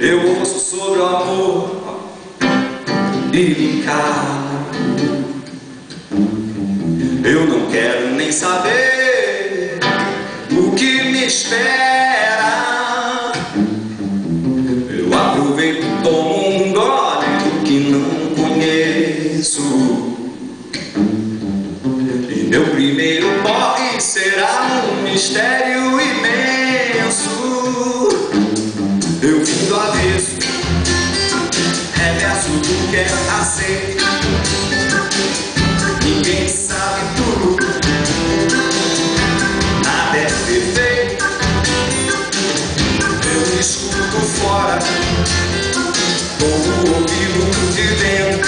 Eu ouço sobre o amor e me. Eu não quero nem saber o que me espera. Eu aproveito, tomo um gole do que não conheço. Meu primeiro porre será um mistério imenso. Eu vim do avesso, reverso do que é aceito. Ninguém sabe tudo, nada é perfeito. Eu me escuto fora, com o ouvido de dentro.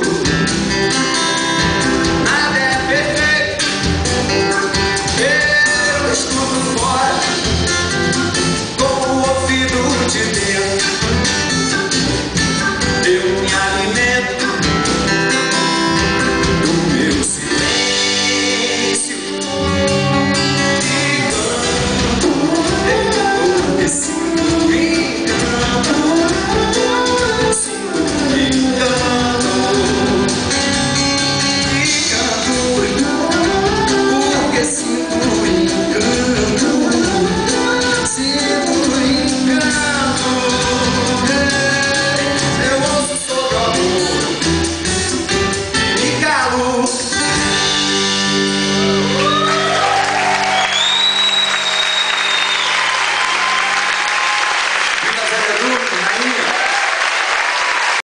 sabe you.